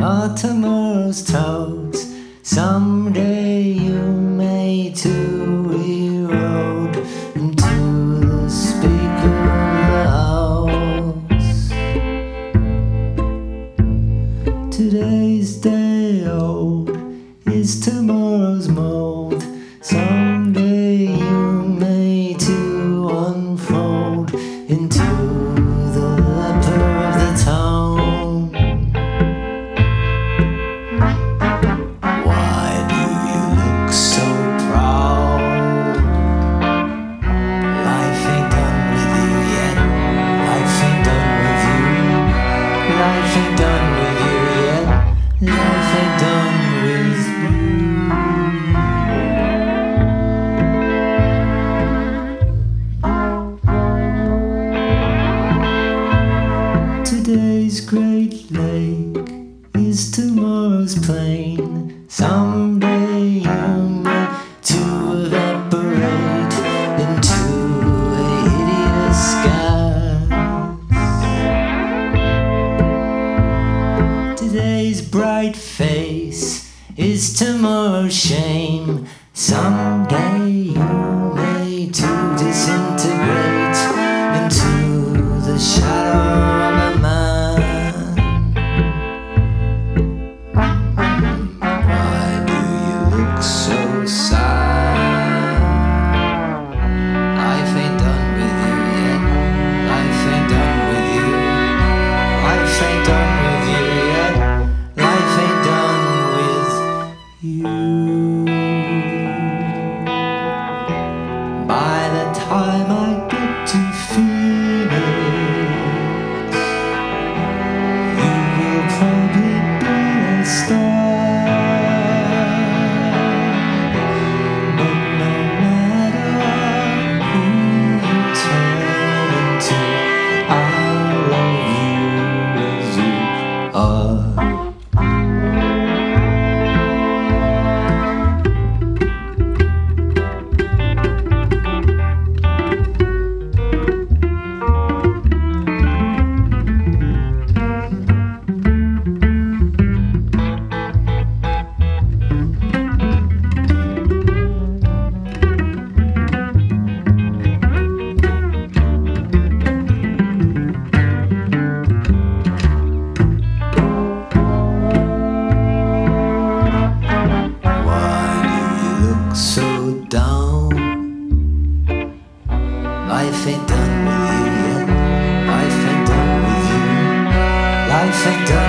are tomorrow's toes. Someday you may too erode into the speaker house. Today's day old is tomorrow's. Life ain't done with you yet. Life ain't done with you. Today's great lake is tomorrow's plain. Some Is tomorrow shame? Someday you may too disintegrate. Life ain't done with you yet. Life ain't done with you. Life ain't done.